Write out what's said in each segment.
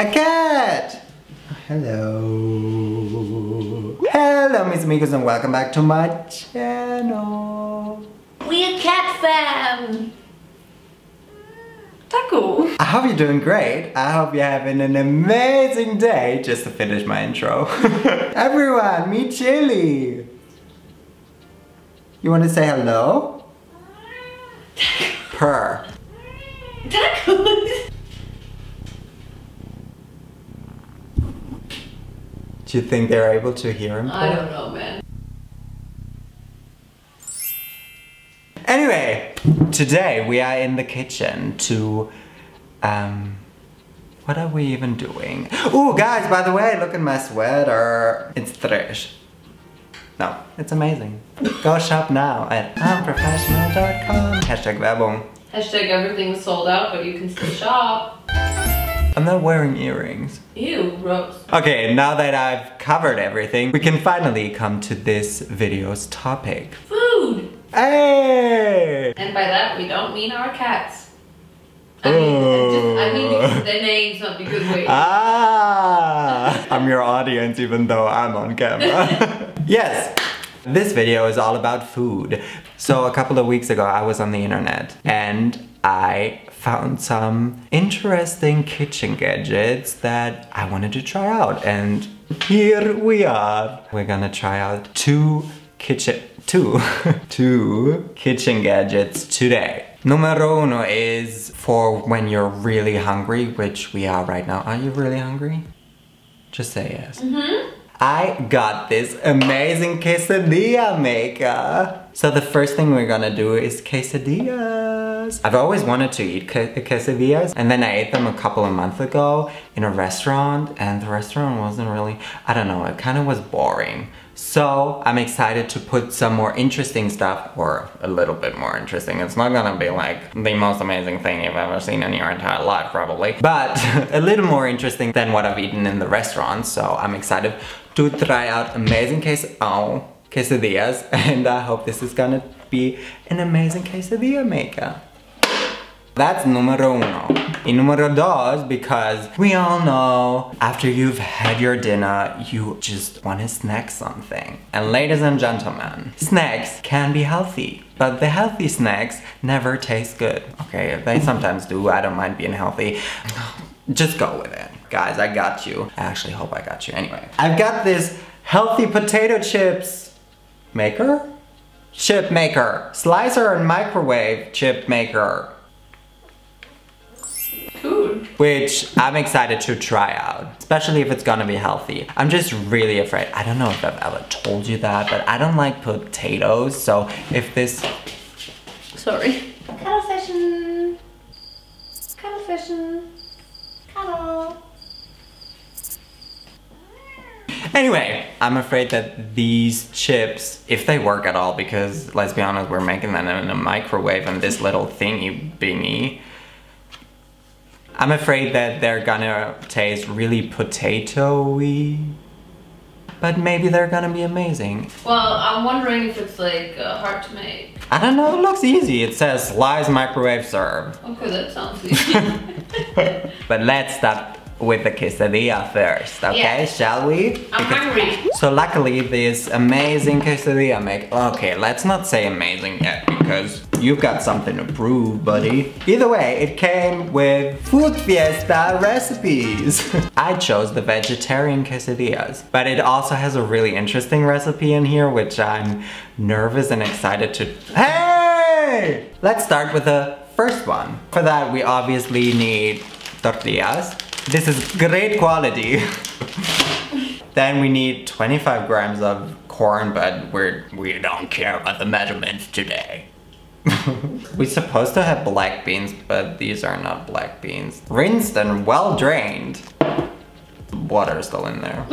A cat! Hello. Hello, mis amigos, and welcome back to my channel. We a cat fam. Taco. I hope you're doing great. I hope you're having an amazing day. Just to finish my intro. Everyone, meet Chili. You want to say hello? Ah. Purr. Tacos. Do you think they're able to hear him? I don't know, man. Anyway, today we are in the kitchen to, um, what are we even doing? Oh, guys, by the way, look at my sweater. It's trash. No, it's amazing. Go shop now at unprofessional.com. Hashtag Werbung. Hashtag everything's sold out, but you can still shop. I'm not wearing earrings. Ew, gross. Okay, now that I've covered everything, we can finally come to this video's topic. Food. Hey! And by that, we don't mean our cats. I mean, just, I mean their names, not because we. Ah! I'm your audience even though I'm on camera. yes! This video is all about food. So a couple of weeks ago I was on the internet and I found some interesting kitchen gadgets that I wanted to try out and here we are. We're gonna try out two kitchen two two kitchen gadgets today. Numero uno is for when you're really hungry, which we are right now. Are you really hungry? Just say yes. Mm-hmm. I got this amazing quesadilla maker. So the first thing we're gonna do is quesadillas. I've always wanted to eat que- quesadillas and then I ate them a couple of months ago in a restaurant and the restaurant wasn't really, I don't know, it kind of was boring. So I'm excited to put some more interesting stuff, or a little bit more interesting. It's not gonna be like the most amazing thing you've ever seen in your entire life, probably, but a little more interesting than what I've eaten in the restaurant. So I'm excited to try out amazing case oh quesadillas, and I hope this is gonna be an amazing quesadilla maker. That's numero uno. Y numero dos, because we all know after you've had your dinner, you just want to snack something. And ladies and gentlemen, snacks can be healthy, but the healthy snacks never taste good. Okay, they sometimes do, I don't mind being healthy. Just go with it. Guys, I got you. I actually hope I got you. Anyway, I've got this healthy potato chips maker? Chip maker. Slicer and microwave chip maker Food. which I'm excited to try out, especially if it's gonna be healthy. I'm just really afraid. I don't know if I've ever told you that, but I don't like potatoes, so if this... Sorry. Anyway, I'm afraid that these chips, if they work at all, because let's be honest, we're making them in a microwave and this little thingy bingy, I'm afraid that they're gonna taste really potato-y, but maybe they're gonna be amazing. Well, I'm wondering if it's like uh, hard to make. I don't know, it looks easy. It says slice, microwave, serve. Okay, that sounds easy. But let's start with the quesadilla first, okay? Yes. Shall we? I'm hungry. So luckily this amazing quesadilla make okay, let's not say amazing yet because you've got something to prove, buddy. Either way, it came with Food Fiesta recipes. I chose the vegetarian quesadillas, but it also has a really interesting recipe in here which I'm nervous and excited to Hey! Let's start with the first one. For that we obviously need tortillas. This is great quality. then we need 25 grams of corn, but we're, we don't care about the measurements today. We're supposed to have black beans, but these are not black beans. Rinsed and well drained. Water is still in there.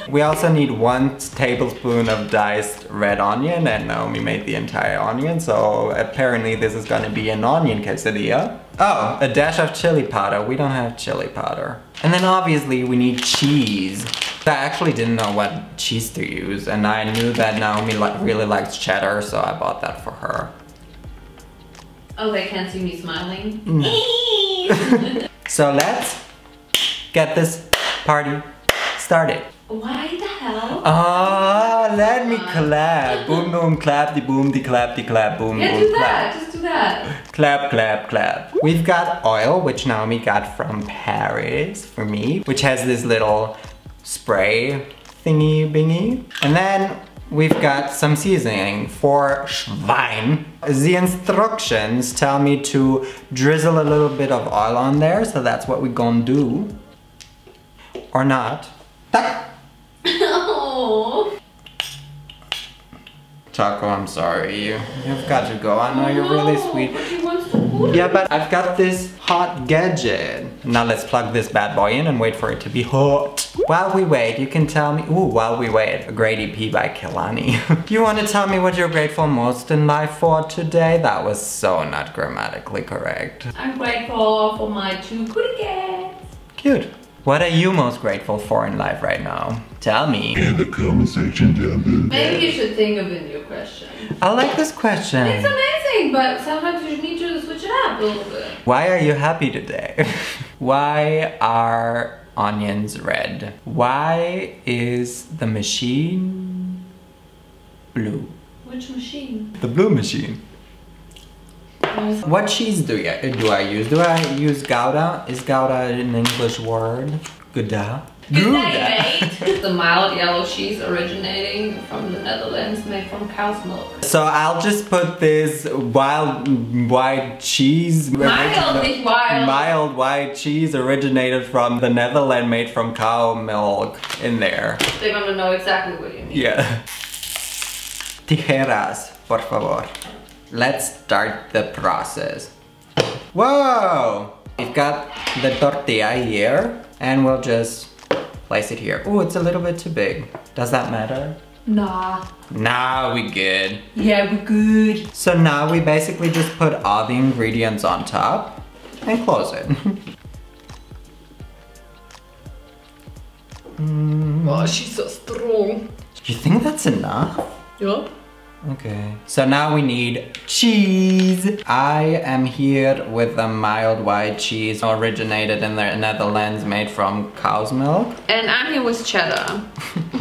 we also need one tablespoon of diced red onion, and Naomi made the entire onion, so apparently this is gonna be an onion quesadilla. Oh, a dash of chili powder. We don't have chili powder. And then obviously we need cheese. I actually didn't know what cheese to use, and I knew that Naomi li really likes cheddar, so I bought that for her. Oh, they can't see me smiling. So let's get this party started. Why the hell? Ah, let me clap. Boom, boom, clap, the boom, the clap, the clap, boom, yeah, boom, clap. That. Clap, clap, clap. We've got oil, which Naomi got from Paris for me, which has this little spray thingy bingy. And then we've got some seasoning for Schwein. The instructions tell me to drizzle a little bit of oil on there, so that's what we're gonna do. Or not. Tak. oh. Taco, I'm sorry. You, you've got to go. I know oh, you're really sweet. But he wants to put Yeah, but I've got this hot gadget. Now let's plug this bad boy in and wait for it to be hot. While we wait, you can tell me, ooh, while we wait, a great EP by Kehlani. you want to tell me what you're grateful most in life for today? That was so not grammatically correct. I'm grateful for my two kitty cats. Cute. What are you most grateful for in life right now? Tell me. in the comment section down below. Maybe you should think of a new question. I like this question. It's amazing, but sometimes you need to switch it up a little bit. Why are you happy today? Why are onions red? Why is the machine blue? Which machine? The blue machine. What cheese do you do I use? Do I use Gouda? Is Gouda an English word? Gouda? Good day, mate. the mild yellow cheese originating from the Netherlands, made from cow's milk. So I'll just put this wild white cheese. Mild, nicht wild. Mild white cheese originated from the Netherlands, made from cow milk in there. They're gonna know exactly what you mean. Yeah. Tijeras, por favor. Let's start the process. Whoa! We've got the tortilla here, and we'll just place it here. Oh, it's a little bit too big. Does that matter? Nah. Nah, we good. Yeah, we're good. So now we basically just put all the ingredients on top and close it. Oh, she's so strong. Do you think that's enough? Yup. Okay. So now we need cheese. I am here with a mild white cheese originated in the Netherlands made from cow's milk. And I'm here with cheddar.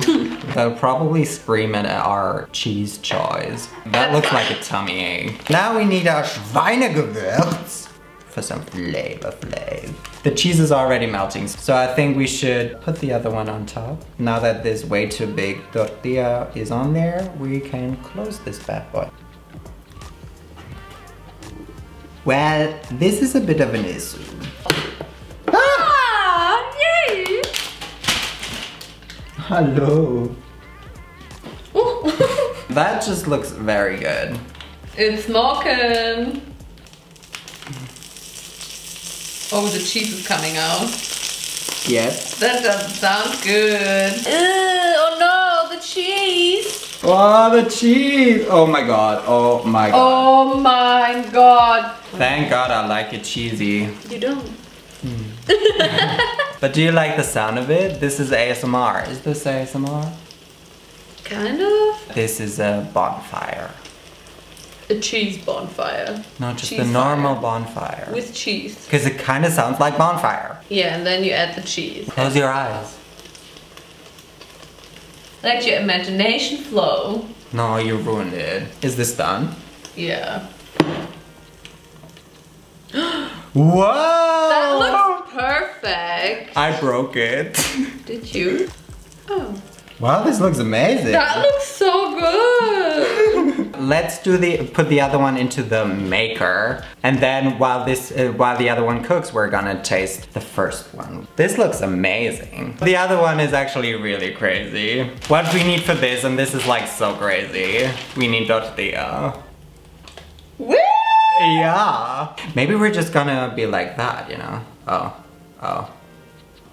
They'll probably scream at our cheese choice. That looks like a tummy ache. Now we need our Schweinegewürz for some flavor flav. The cheese is already melting, so I think we should put the other one on top. Now that this way too big tortilla is on there, we can close this bad boy. Well, this is a bit of an issue. Ah, yay! Hello. That just looks very good. it's smoking. Oh, the cheese is coming out. Yes. That doesn't sound good. oh no, the cheese. Oh, the cheese! Oh my god, oh my god. Oh my god. Thank god I like it cheesy. You don't. Hmm. But do you like the sound of it? This is ASMR. Is this ASMR? Kind of. This is a bonfire. A cheese bonfire. Not just Cheese a normal fire. bonfire. With cheese. Because it kind of sounds like bonfire. Yeah, and then you add the cheese. Close your eyes. Let your imagination flow. No, you ruined it. Is this done? Yeah. Whoa! That looks perfect. I broke it. Did you? Oh. wow, this looks amazing. That looks so good. Let's do the put the other one into the maker, and then while this uh, while the other one cooks, we're gonna taste the first one. This looks amazing. The other one is actually really crazy. What do we need for this, and this is like so crazy, we need tortilla. Woo! Yeah. Maybe we're just gonna be like that, you know? Oh, oh.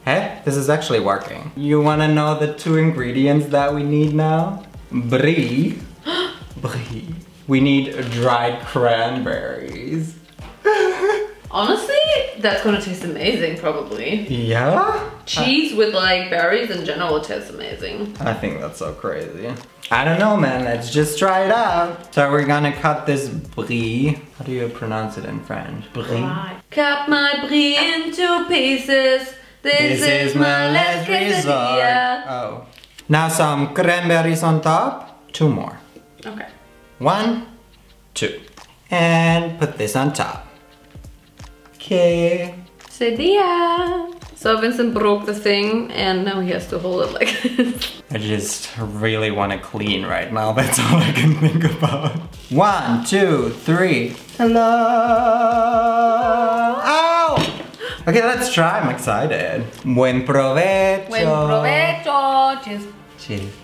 Hey, this is actually working. You wanna know the two ingredients that we need now? Brie. Brie. We need dried cranberries. Honestly, that's gonna taste amazing, probably. Yeah? Cheese with like berries in general tastes amazing. I think that's so crazy. I don't know, man. Let's just try it out. So we're gonna cut this brie. How do you pronounce it in French? Brie. Cut my brie into pieces. This, is my last quesadilla. Oh. Now some cranberries on top. Two more. Okay. One, two. And put this on top. Okay. Quesadilla. So Vincent broke the thing and now he has to hold it like this. I just really want to clean right now. That's all I can think about. One, two, three. Hello. Ow! Okay, let's try. I'm excited. Buen provecho. Buen provecho. Cheers. Cheers.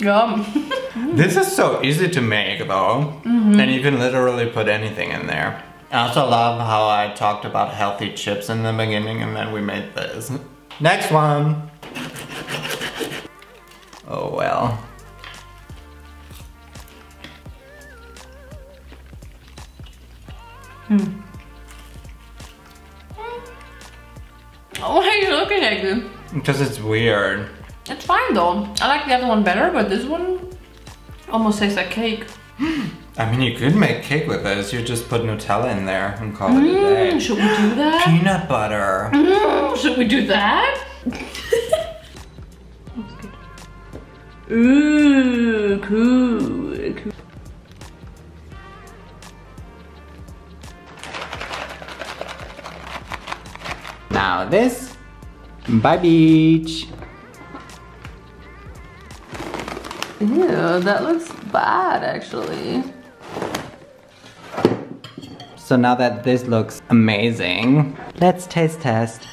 Yum. This is so easy to make though. And you can literally put anything in there. I also love how I talked about healthy chips in the beginning and then we made this. Next one. Oh well. Hmm. Why are you looking at me? Because it's weird. It's fine though. I like the other one better, but this one almost tastes like cake. I mean, you could make cake with this. You just put Nutella in there and call it a day. Mm, should we do that? Peanut butter. Mm, should we do that? Ooh, cool, cool. Now this. Bye beach. Ew, that looks bad actually. So now that this looks amazing, let's taste test.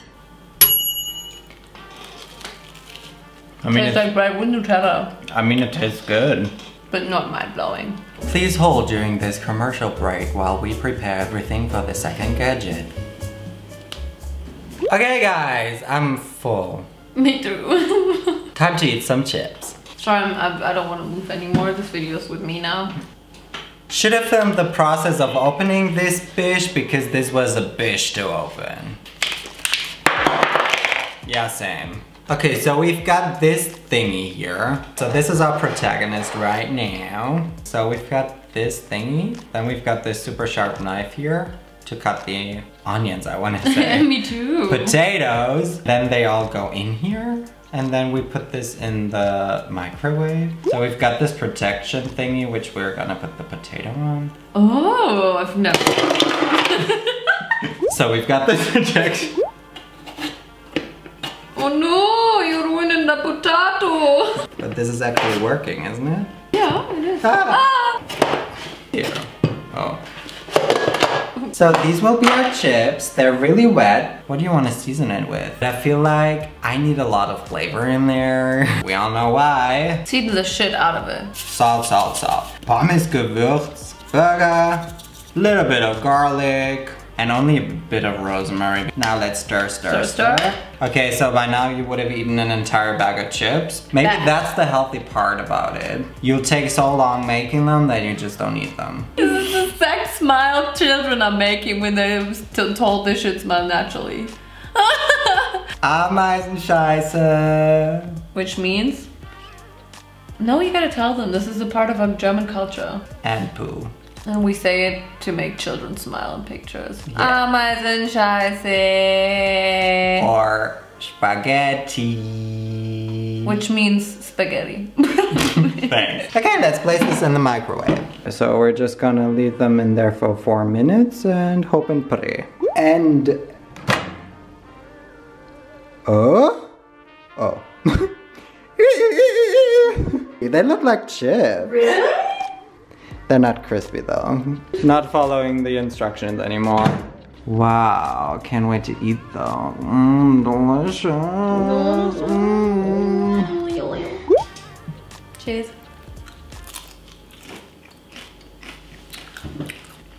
I mean, Tastes it, like bread with Nutella, I mean, it tastes good. but not mind blowing. Please hold during this commercial break while we prepare everything for the second gadget. Okay guys, I'm full. Me too. Time to eat some chips. Sorry, I'm, I, I don't want to move anymore. This video's with me now. Should have filmed the process of opening this bish because this was a bish to open. Yeah, same. Okay, so we've got this thingy here. So this is our protagonist right now. So we've got this thingy. Then we've got this super sharp knife here to cut the onions, I want to say. me too. Potatoes. Then they all go in here. And then we put this in the microwave. So we've got this protection thingy, which we're gonna put the potato on. oh, I've never. So we've got this protection. Oh no, you're ruining the potato. But this is actually working, isn't it? Yeah, it is. Ah. Ah. Here. Oh. So these will be our chips. They're really wet. What do you want to season it with? I feel like I need a lot of flavor in there. We all know why. Seed the shit out of it. Salt, salt, salt. Pommes Gewürz, burger, little bit of garlic, and only a bit of rosemary. Now let's stir, stir, Stir, stir. Okay, so by now you would have eaten an entire bag of chips. Maybe Bag. that's the healthy part about it. You'll take so long making them that you just don't eat them. This is the sex smile children are making when they're told they should smile naturally. Ameisen Scheiße. Which means? No, you gotta tell them this is a part of our German culture. And poo. And we say it to make children smile in pictures. Yeah. Ameisen Scheiße. Or spaghetti. Which means spaghetti. Thanks. Okay, let's place this in the microwave. So we're just gonna leave them in there for four minutes and hope and pray. And oh, oh, they look like chips. Really? They're not crispy though. Not following the instructions anymore. Wow, can't wait to eat though. Mmm, delicious. Mm. Cheers.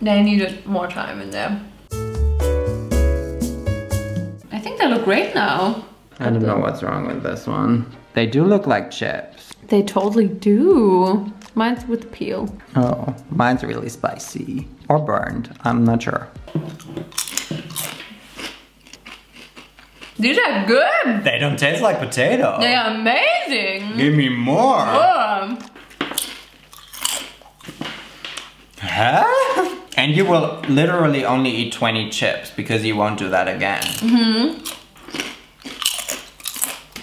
They needed more time in there. I think they look great now. I don't know what's wrong with this one. They do look like chips. They totally do. Mine's with peel. Oh, mine's really spicy. Or burned, I'm not sure. These are good. They don't taste like potato. They are amazing. Give me more. Huh? And you will literally only eat 20 chips because you won't do that again. Mm-hmm.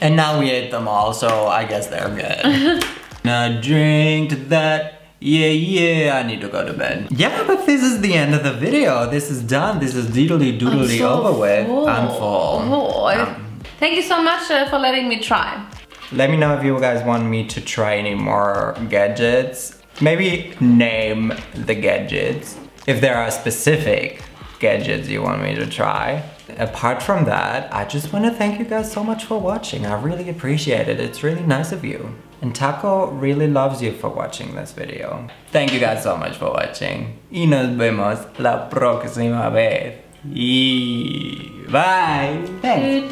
And now we ate them all, so I guess they're good. now drink to that. Yeah, yeah, I need to go to bed. Yeah, but this is the end of the video. This is done. This is doodly doodly so over with. I'm full. Oh, Um, Thank you so much uh, for letting me try. Let me know if you guys want me to try any more gadgets. Maybe name the gadgets. If there are specific gadgets you want me to try. Apart from that, I just want to thank you guys so much for watching. I really appreciate it. It's really nice of you. And Taco really loves you for watching this video. Thank you guys so much for watching. Y nos vemos la próxima vez. Y bye. Thanks.